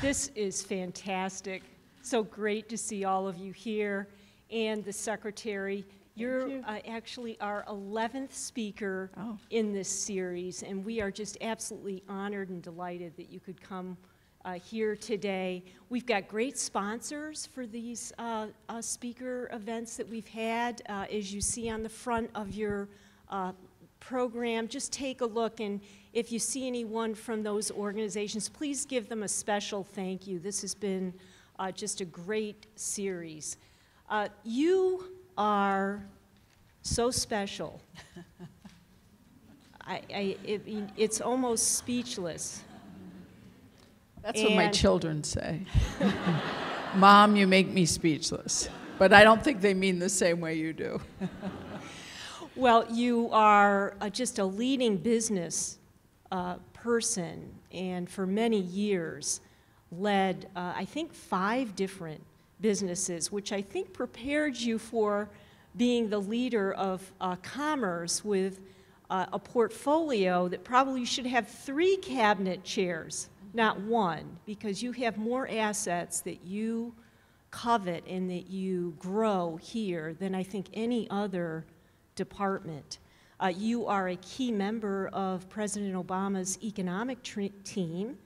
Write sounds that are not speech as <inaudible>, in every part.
This is fantastic. So great to see all of you here and the secretary. You're you. uh, actually our 11th speaker Oh. in this series, and we are just absolutely honored and delighted that you could come uh, here today. We've got great sponsors for these uh, uh, speaker events that we've had. Uh, As you see on the front of your uh, program, just take a look, and if you see anyone from those organizations, please give them a special thank you. This has been uh, just a great series. Uh, You are so special. <laughs> I, I, it, it's almost speechless. That's what my children say. <laughs> Mom, you make me speechless. But I don't think they mean the same way you do. <laughs> Well, you are uh, just a leading business uh, person, and for many years led, uh, I think, five different businesses, which I think prepared you for being the leader of uh, commerce with uh, a portfolio that probably should have three cabinet chairs, not one, because you have more assets that you covet and that you grow here than I think any other department. Uh, you are a key member of President Obama's economic team.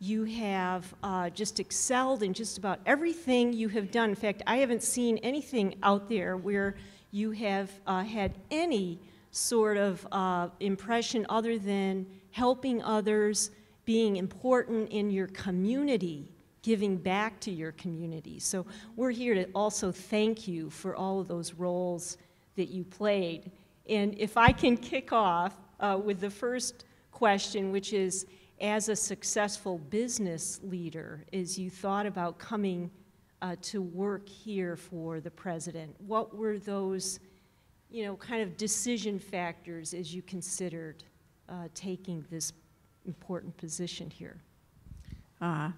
You have uh, just excelled in just about everything you have done. In fact, I haven't seen anything out there where you have uh, had any sort of uh, impression other than helping others, being important in your community, giving back to your community. So we're here to also thank you for all of those roles that you played. And if I can kick off uh, with the first question, which is as a successful business leader, as you thought about coming uh, to work here for the president, what were those, you know, kind of decision factors as you considered uh, taking this important position here? Uh,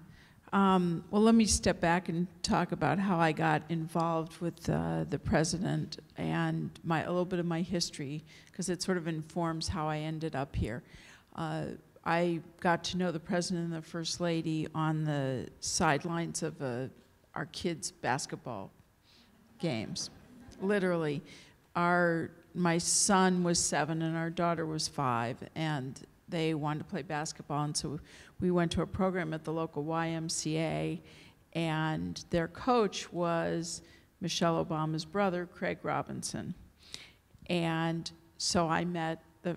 um, well, let me step back and talk about how I got involved with uh, the president and my, a little bit of my history, because it sort of informs how I ended up here. Uh, I got to know the president and the first lady on the sidelines of uh, our kids' basketball games. Literally, our my son was seven and our daughter was five, and they wanted to play basketball, and so we went to a program at the local YMCA, and their coach was Michelle Obama's brother, Craig Robinson. And so I met the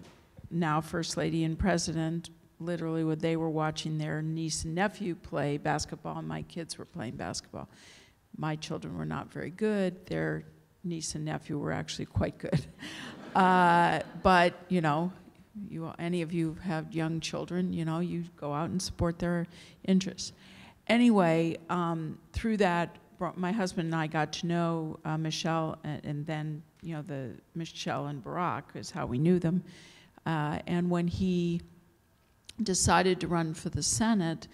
now First Lady and President literally when they were watching their niece and nephew play basketball, and my kids were playing basketball. My children were not very good. Their niece and nephew were actually quite good. <laughs> Uh, but, you know, you, any of you have young children, you know, you go out and support their interests. Anyway, um, through that, my husband and I got to know uh, Michelle, and, and then, you know, the Michelle and Barack is how we knew them. Uh, and when he decided to run for the Senate,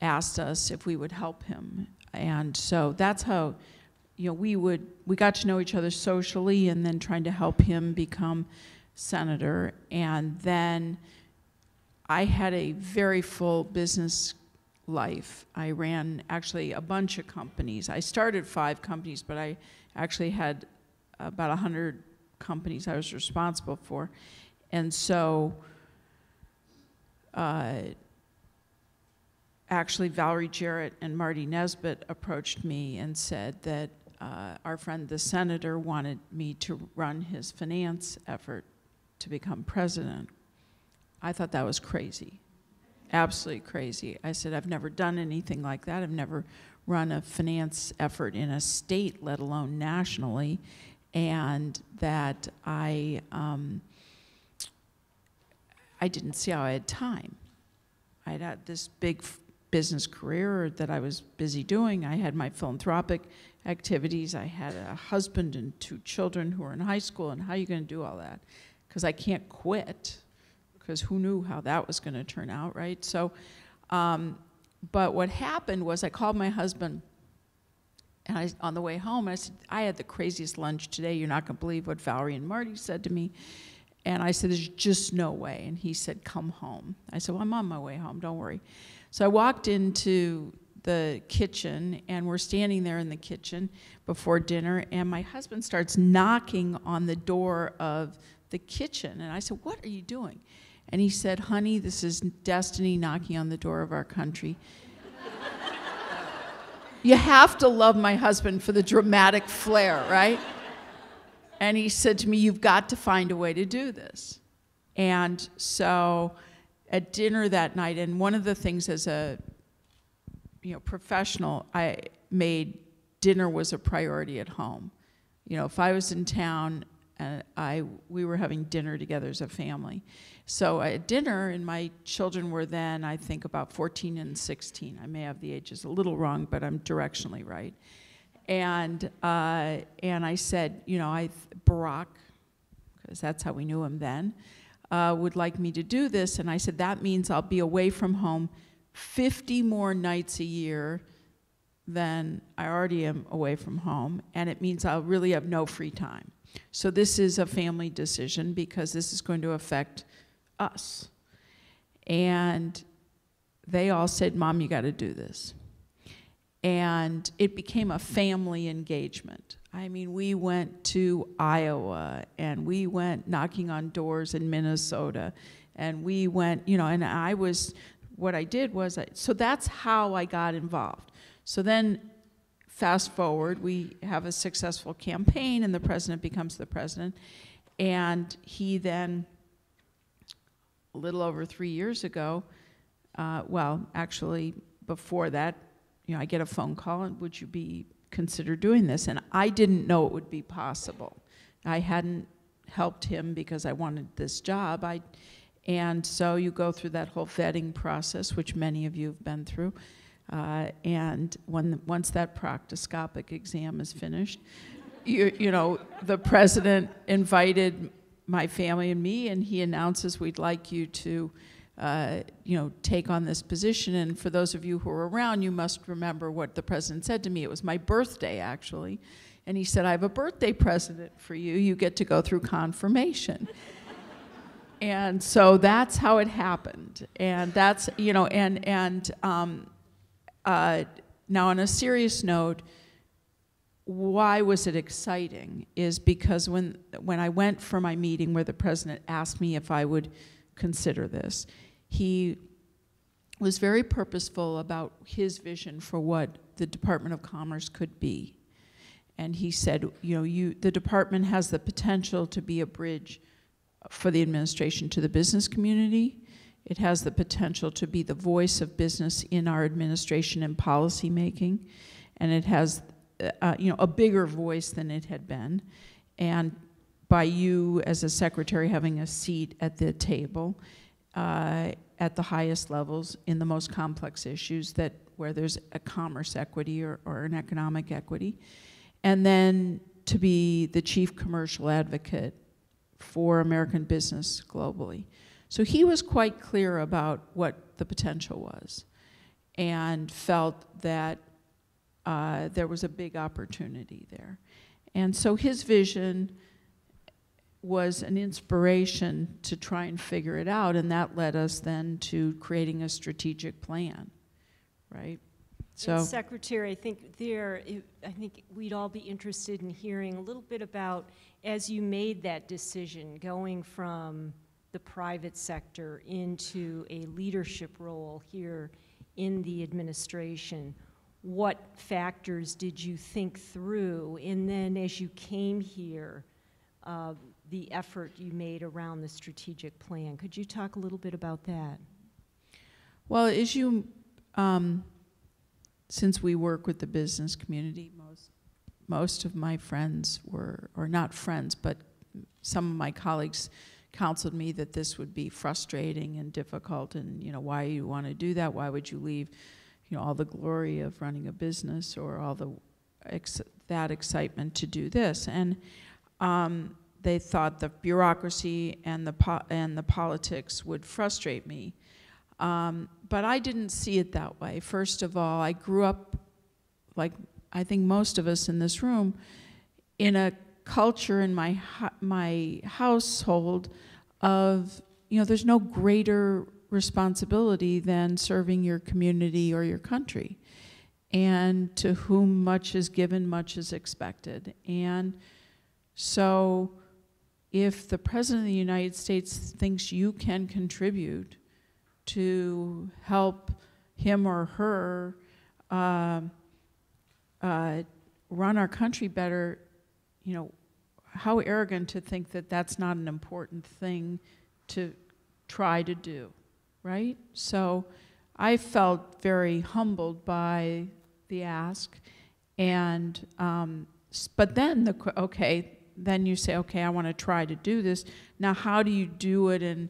asked us if we would help him. And so that's how, you know, we would, we got to know each other socially and then trying to help him become senator. And then I had a very full business life. I ran actually a bunch of companies. I started five companies, but I actually had about 100 companies I was responsible for. And so, uh, actually, Valerie Jarrett and Marty Nesbitt approached me and said that uh, our friend the senator wanted me to run his finance effort to become president. I thought that was crazy, absolutely crazy. I said, I've never done anything like that. I've never run a finance effort in a state, let alone nationally, and that I. Um, I didn't see how I had time. I had this big business career that I was busy doing. I had my philanthropic activities. I had a husband and two children who were in high school. And how are you going to do all that? Because I can't quit. Because who knew how that was going to turn out, right? So, um, but what happened was I called my husband and I, on the way home, I said, I had the craziest lunch today. You're not going to believe what Valerie and Marty said to me. And I said, There's just no way. And he said, Come home. I said, Well, I'm on my way home, don't worry. So I walked into the kitchen, and we're standing there in the kitchen before dinner, and my husband starts knocking on the door of the kitchen. And I said, What are you doing? And he said, Honey, this is destiny knocking on the door of our country. <laughs> you have to love my husband for the dramatic flair, right? And he said to me, You've got to find a way to do this. And so at dinner that night, and one of the things as a you know, professional, I made dinner was a priority at home. You know, if I was in town, uh, I we were having dinner together as a family. So at dinner, and my children were then, I think, about 14 and 16. I may have the ages a little wrong, but I'm directionally right. And uh, and I said, you know, I Barack, because that's how we knew him then, uh, would like me to do this, and I said that means I'll be away from home 50 more nights a year than I already am away from home, and it means I'll really have no free time. So this is a family decision because this is going to affect us. And they all said, Mom, you got to do this. And it became a family engagement. I mean, we went to Iowa and we went knocking on doors in Minnesota and we went, you know, and I was, what I did was, I, so that's how I got involved. So then, fast forward, we have a successful campaign and the president becomes the president. And he then a little over three years ago, uh, well, actually, before that, you know, I get a phone call, and would you be consider doing this? And I didn't know it would be possible. I hadn't helped him because I wanted this job. I, and so you go through that whole vetting process, which many of you have been through. Uh, and when once that proctoscopic exam is finished, you, you know, the president invited my family and me, and he announces we'd like you to, uh, you know, take on this position. And for those of you who are around, you must remember what the president said to me. It was my birthday, actually. And he said, I have a birthday present for you. You get to go through confirmation. <laughs> and so that's how it happened. And that's, you know, and, and um, uh, now on a serious note, why was it exciting is because when when I went for my meeting where the president asked me if I would consider this, he was very purposeful about his vision for what the Department of Commerce could be. And he said, you know, you the department has the potential to be a bridge for the administration to the business community. It has the potential to be the voice of business in our administration and policy making. And it has uh, you know, a bigger voice than it had been. And by you as a secretary having a seat at the table uh, at the highest levels in the most complex issues that where there's a commerce equity or, or an economic equity. And then to be the chief commercial advocate for American business globally. So he was quite clear about what the potential was and felt that uh, there was a big opportunity there. And so his vision was an inspiration to try and figure it out, and that led us then to creating a strategic plan, right? So, and Secretary, I think there, I think we'd all be interested in hearing a little bit about as you made that decision, going from the private sector into a leadership role here in the administration what factors did you think through? And then as you came here, uh, the effort you made around the strategic plan. Could you talk a little bit about that? Well, as you, um, since we work with the business community, most, most of my friends were, or not friends, but some of my colleagues counseled me that this would be frustrating and difficult and, you know, why you want to do that? Why would you leave? you know, all the glory of running a business or all the ex that excitement to do this. And um, they thought the bureaucracy and the, and the politics would frustrate me. Um, but I didn't see it that way. First of all, I grew up, like I think most of us in this room, in a culture in my, my household of, you know, there's no greater responsibility than serving your community or your country. And to whom much is given, much is expected. And so if the President of the United States thinks you can contribute to help him or her um, uh, run our country better, you know, how arrogant to think that that's not an important thing to try to do, right? So I felt very humbled by the ask, and um, but then the okay, then you say, okay, I want to try to do this. Now, how do you do it? And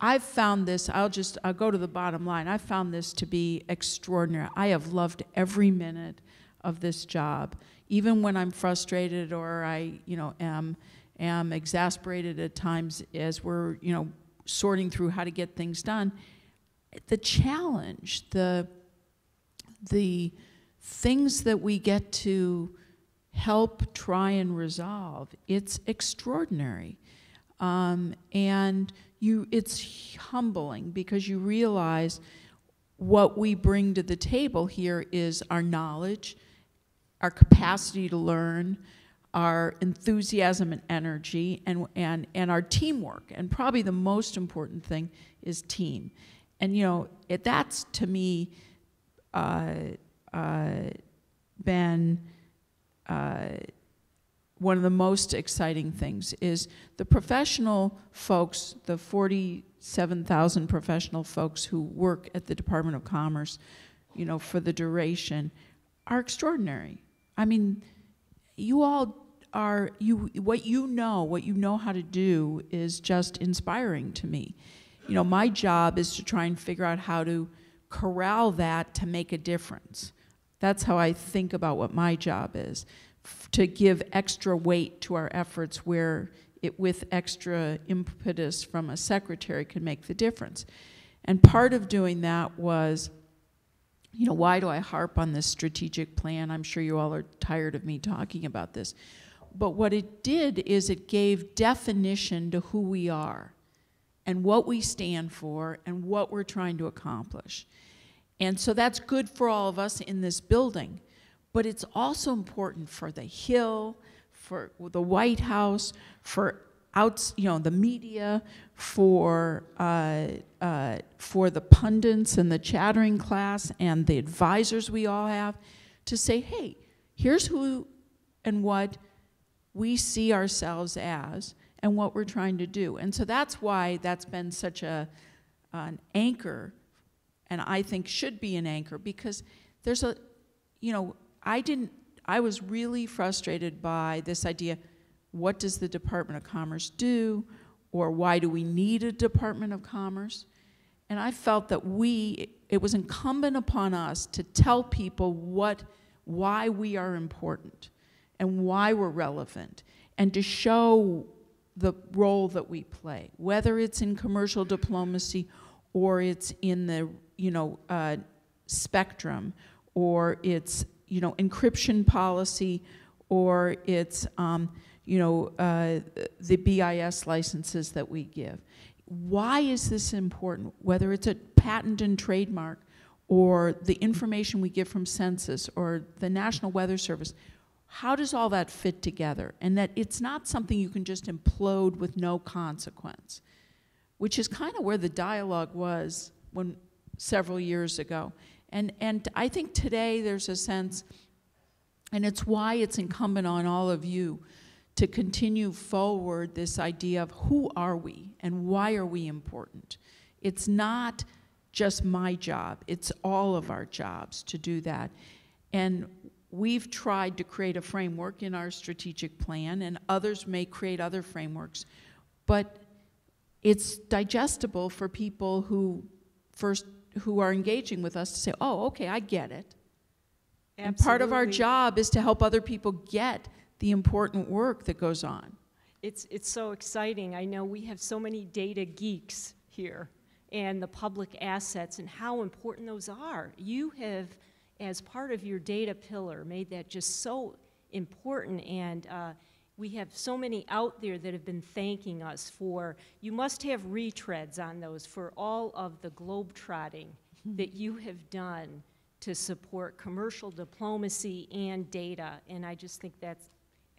I've found this. I'll just I'll go to the bottom line. I found this to be extraordinary. I have loved every minute of this job, even when I'm frustrated or I, you know, am am exasperated at times as we're, you know, sorting through how to get things done. The challenge, the the things that we get to help try and resolve, it's extraordinary. Um, and you, it's humbling because you realize what we bring to the table here is our knowledge, our capacity to learn, our enthusiasm and energy, and, and, and our teamwork. And probably the most important thing is team. And, you know, it, that's to me uh, uh, been uh, one of the most exciting things is the professional folks, the 47,000 professional folks who work at the Department of Commerce, you know, for the duration, are extraordinary. I mean, you all are you what you know, what you know how to do is just inspiring to me. You know, my job is to try and figure out how to corral that to make a difference. That's how I think about what my job is to give extra weight to our efforts where it with extra impetus from a secretary can make the difference. And part of doing that was you know, why do I harp on this strategic plan? I'm sure you all are tired of me talking about this. But what it did is it gave definition to who we are and what we stand for and what we're trying to accomplish. And so that's good for all of us in this building. But it's also important for the Hill, for the White House, for outs, you know, the media, for uh, uh, for the pundits and the chattering class and the advisors we all have, to say, hey, here's who and what we see ourselves as and what we're trying to do. And so that's why that's been such a an anchor and I think should be an anchor because there's a you know, I didn't I was really frustrated by this idea what does the Department of Commerce do or why do we need a Department of Commerce? And I felt that we it was incumbent upon us to tell people what why we are important and why we're relevant and to show the role that we play, whether it's in commercial diplomacy or it's in the you know uh, spectrum or it's you know encryption policy or it's um, you know uh, the BIS licenses that we give. Why is this important? Whether it's a patent and trademark or the information we get from census or the National Weather Service, how does all that fit together? And that it's not something you can just implode with no consequence, which is kind of where the dialogue was when several years ago. And, and I think today there's a sense, and it's why it's incumbent on all of you to continue forward this idea of who are we and why are we important. It's not just my job, it's all of our jobs to do that. And we've tried to create a framework in our strategic plan, and others may create other frameworks, but it's digestible for people who first who are engaging with us to say, "Oh, okay, I get it." And part of our job is to help other people get the important work that goes on. It's, it's so exciting. I know we have so many data geeks here and the public assets and how important those are. You have, as part of your data pillar, made that just so important. And uh, we have so many out there that have been thanking us for, you must have retreads on those for all of the globetrotting that you have done to support commercial diplomacy and data. And I just think that's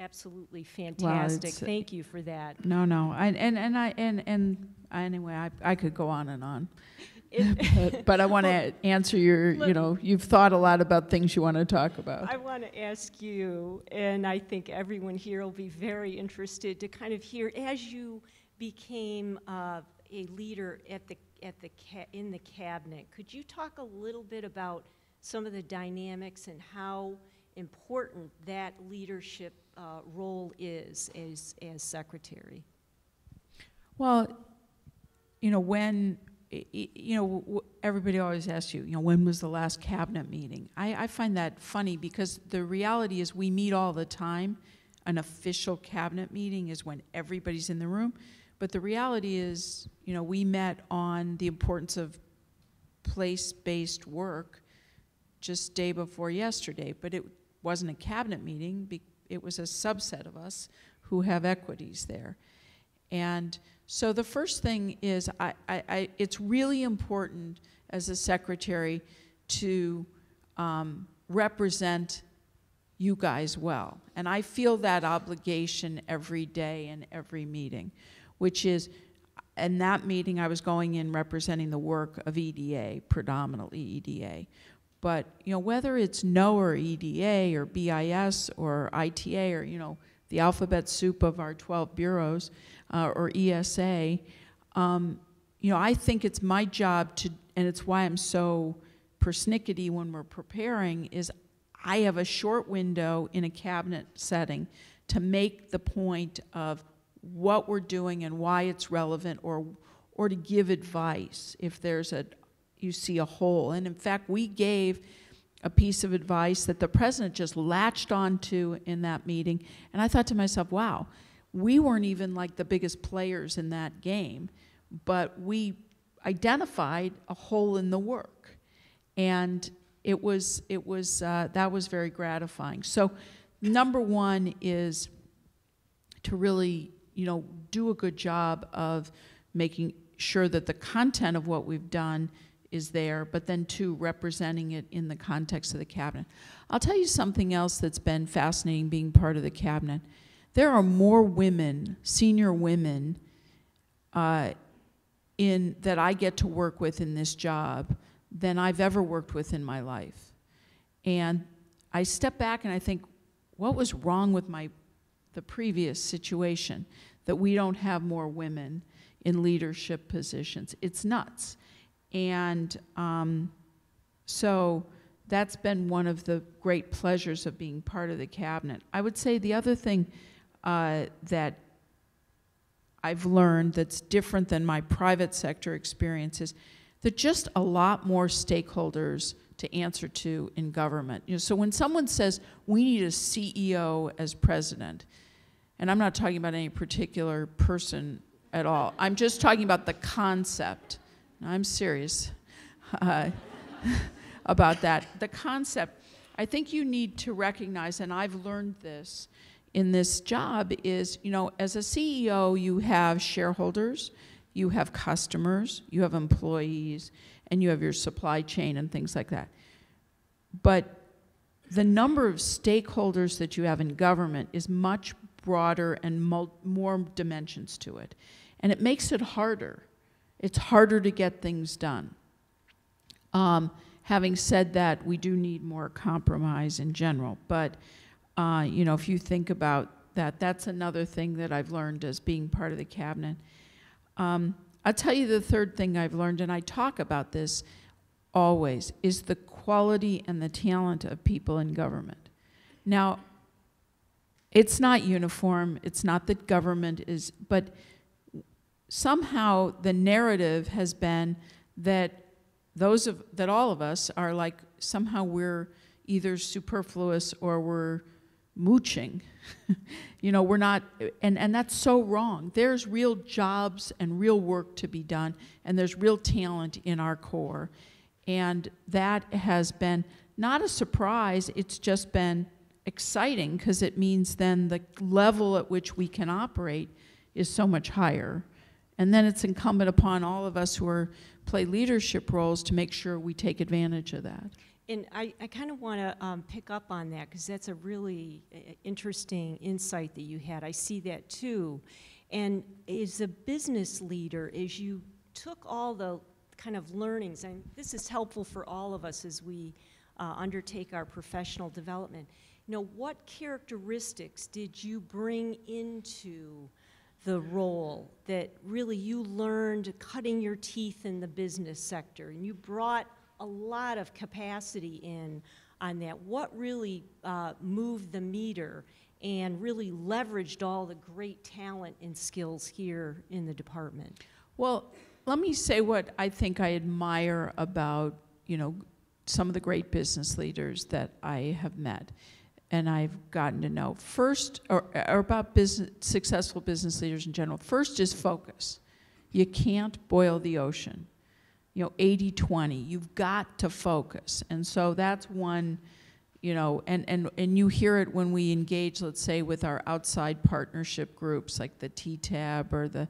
absolutely fantastic. it's- Thank you for that. No, no, I, and, and I, and, and anyway, I, I could go on and on. <laughs> <laughs> But, but I want to answer your, you know, you've thought a lot about things you want to talk about. I want to ask you, and I think everyone here will be very interested to kind of hear, as you became uh, a leader at the, at the, ca- in the cabinet, could you talk a little bit about some of the dynamics and how important that leadership uh, role is as, as secretary? Well, you know, when, you know, everybody always asks you, you know, when was the last cabinet meeting? I, I find that funny because the reality is we meet all the time. An official cabinet meeting is when everybody's in the room. But the reality is, you know, we met on the importance of place-based work just day before yesterday, but it wasn't a cabinet meeting. It was a subset of us who have equities there. And so the first thing is, I, I, I, it's really important as a secretary to um, represent you guys well. And I feel that obligation every day in every meeting, which is, in that meeting, I was going in representing the work of EDA, predominantly EDA. But, you know, whether it's NOAA or EDA or BIS or ITA or, you know, the alphabet soup of our 12 bureaus, uh, or ESA, um, you know, I think it's my job to, and it's why I'm so persnickety when we're preparing, is I have a short window in a cabinet setting to make the point of what we're doing and why it's relevant, or, or to give advice if there's a, you see a hole. And in fact, we gave a piece of advice that the president just latched onto in that meeting. And I thought to myself, wow, we weren't even like the biggest players in that game, but we identified a hole in the work. And it was, it was, uh, that was very gratifying. So, number one is to really, you know, do a good job of making sure that the content of what we've done is there, but then two, representing it in the context of the cabinet. I'll tell you something else that's been fascinating being part of the cabinet. There are more women, senior women, uh, in that I get to work with in this job than I've ever worked with in my life. And I step back and I think, what was wrong with my the previous situation that we don't have more women in leadership positions? It's nuts. And um, so that's been one of the great pleasures of being part of the cabinet. I would say the other thing uh, that I've learned that's different than my private sector experiences that just a lot more stakeholders to answer to in government. You know, so when someone says we need a CEO as president, and I'm not talking about any particular person at all. I'm just talking about the concept. I'm serious <laughs> uh, <laughs> about that. The concept. I think you need to recognize, and I've learned this in this job, is you know, as a CEO, you have shareholders, you have customers, you have employees, and you have your supply chain and things like that. But the number of stakeholders that you have in government is much broader and more dimensions to it. And it makes it harder. It's harder to get things done. Um, having said that, we do need more compromise in general. But, uh, you know, if you think about that, that's another thing that I've learned as being part of the cabinet. Um, I'll tell you the third thing I've learned, and I talk about this always, is the quality and the talent of people in government. Now, it's not uniform, it's not that government is, but somehow the narrative has been that those of, that all of us are like, somehow we're either superfluous or we're mooching. <laughs> you know, we're not, and, and that's so wrong. There's real jobs and real work to be done, and there's real talent in our core. And that has been not a surprise, it's just been exciting because it means then the level at which we can operate is so much higher. And then it's incumbent upon all of us who are play leadership roles to make sure we take advantage of that. And I, I kind of want to um, pick up on that because that's a really uh, interesting insight that you had. I see that too. And as a business leader, as you took all the kind of learnings, and this is helpful for all of us as we uh, undertake our professional development, you know, what characteristics did you bring into the role that really you learned cutting your teeth in the business sector and you brought a lot of capacity in on that. What really uh, moved the meter and really leveraged all the great talent and skills here in the department? Well, let me say what I think I admire about, you know, some of the great business leaders that I have met and I've gotten to know. First, or, or about business, successful business leaders in general, first is focus. You can't boil the ocean. You know, 80 20, you've got to focus. And so that's one, you know, and, and, and you hear it when we engage, let's say, with our outside partnership groups like the TTAB or the,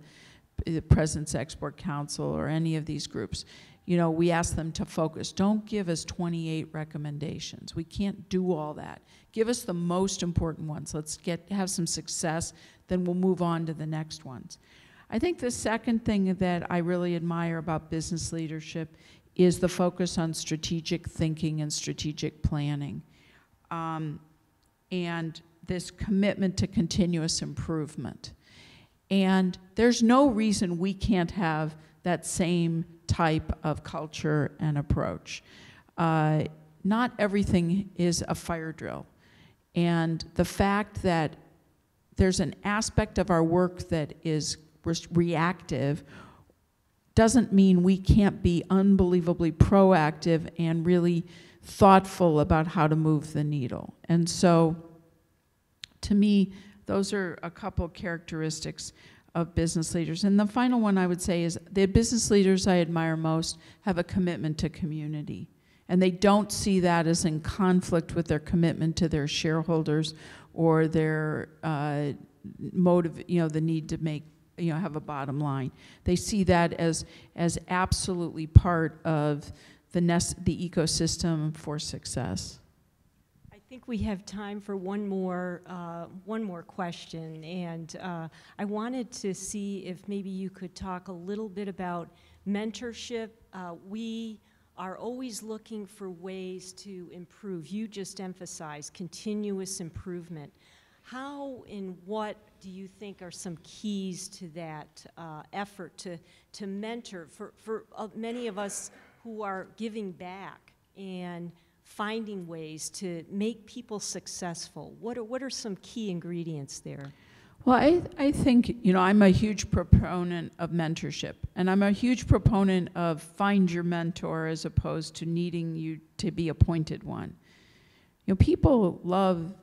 the President's Export Council or any of these groups you know, we ask them to focus. Don't give us 28 recommendations. We can't do all that. Give us the most important ones. Let's get have some success, then we'll move on to the next ones. I think the second thing that I really admire about business leadership is the focus on strategic thinking and strategic planning. Um, and this commitment to continuous improvement. And there's no reason we can't have that same type of culture and approach. Uh, not everything is a fire drill. And the fact that there's an aspect of our work that is re reactive doesn't mean we can't be unbelievably proactive and really thoughtful about how to move the needle. And so, to me, those are a couple characteristics of business leaders. And the final one I would say is the business leaders I admire most have a commitment to community. And they don't see that as in conflict with their commitment to their shareholders or their uh, motive, you know, the need to make, you know, have a bottom line. They see that as, as absolutely part of the, nest, the ecosystem for success think we have time for one more, uh, one more question. And uh, I wanted to see if maybe you could talk a little bit about mentorship. Uh, we are always looking for ways to improve. You just emphasized continuous improvement. How and what do you think are some keys to that uh, effort to, to mentor for, for uh, many of us who are giving back and finding ways to make people successful? What are, what are some key ingredients there? Well, I, I think, you know, I'm a huge proponent of mentorship, and I'm a huge proponent of find your mentor as opposed to needing you to be appointed one. You know, people love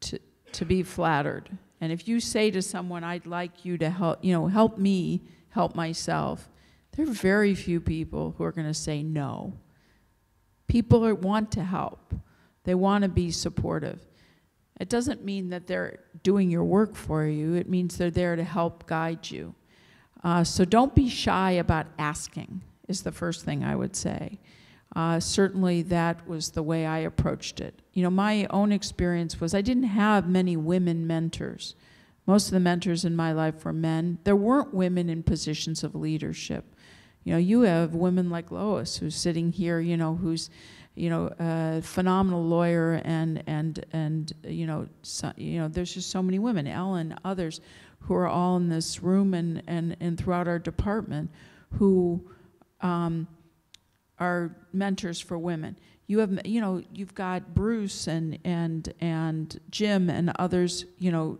to, to be flattered. And if you say to someone, I'd like you to help, you know, help me help myself, there are very few people who are going to say no. People are, want to help. They want to be supportive. It doesn't mean that they're doing your work for you. It means they're there to help guide you. Uh, so don't be shy about asking, is the first thing I would say. Uh, certainly that was the way I approached it. You know, my own experience was I didn't have many women mentors. Most of the mentors in my life were men. There weren't women in positions of leadership. You know, you have women like Lois who's sitting here, you know, who's, you know, a phenomenal lawyer and, and, and you know, so, you know, there's just so many women, Ellen, others, who are all in this room and, and, and throughout our department who um, are mentors for women. You have, you know, you've got Bruce and, and, and Jim and others, you know,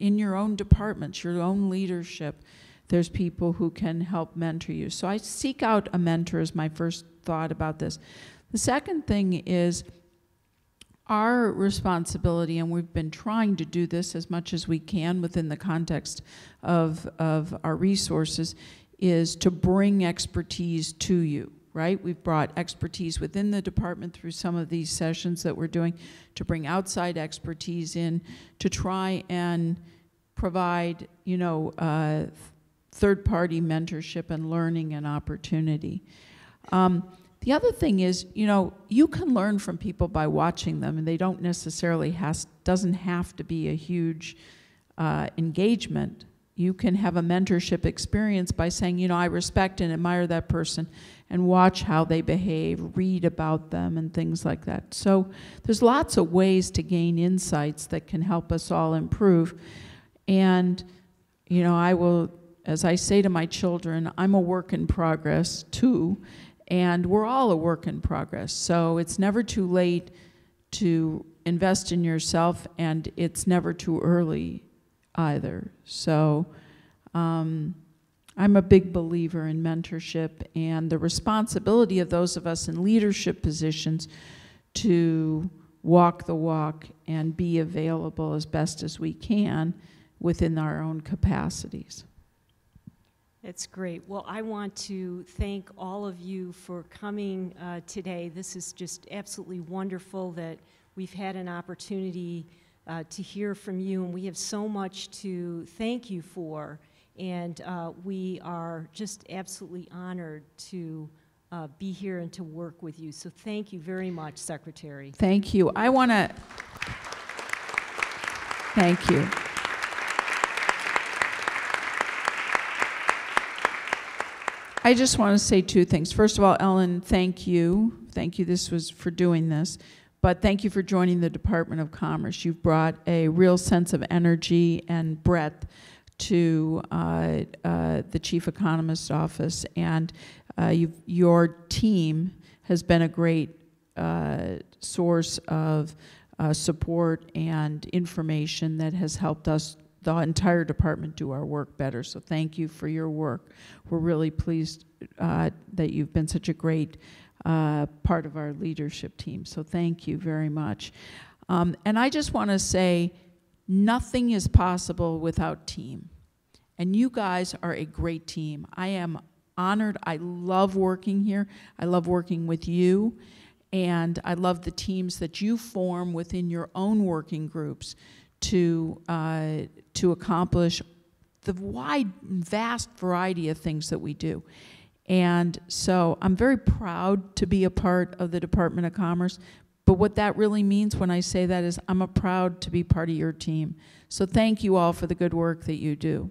in your own departments, your own leadership, there's people who can help mentor you. So I seek out a mentor as my first thought about this. The second thing is our responsibility, and we've been trying to do this as much as we can within the context of, of our resources, is to bring expertise to you. right? We've brought expertise within the department through some of these sessions that we're doing to bring outside expertise in to try and provide, you know, uh, third-party mentorship and learning and opportunity. Um, the other thing is, you know, you can learn from people by watching them, and they don't necessarily has doesn't have to be a huge uh, engagement. You can have a mentorship experience by saying, you know, I respect and admire that person, and watch how they behave, read about them, and things like that. So there's lots of ways to gain insights that can help us all improve. And, you know, I will, as I say to my children, I'm a work in progress too, and we're all a work in progress. So it's never too late to invest in yourself, and it's never too early either. So um, I'm a big believer in mentorship and the responsibility of those of us in leadership positions to walk the walk and be available as best as we can within our own capacities. It's great. Well, I want to thank all of you for coming uh, today. This is just absolutely wonderful that we've had an opportunity uh, to hear from you, and we have so much to thank you for. And uh, we are just absolutely honored to uh, be here and to work with you. So thank you very much, Secretary. Thank you. I want to, thank you. I just want to say two things. First of all, Ellen, thank you. Thank you, this was for doing this. But thank you for joining the Department of Commerce. You've brought a real sense of energy and breadth to uh, uh, the Chief Economist's office, and uh, your team has been a great uh, source of uh, support and information that has helped us, the entire department, do our work better. So thank you for your work. We're really pleased uh, that you've been such a great uh, part of our leadership team. So thank you very much. Um, and I just want to say, nothing is possible without team. And you guys are a great team. I am honored. I love working here. I love working with you. And I love the teams that you form within your own working groups to, uh, to accomplish the wide, vast variety of things that we do. And so I'm very proud to be a part of the Department of Commerce. But what that really means when I say that is I'm a proud to be part of your team. So thank you all for the good work that you do.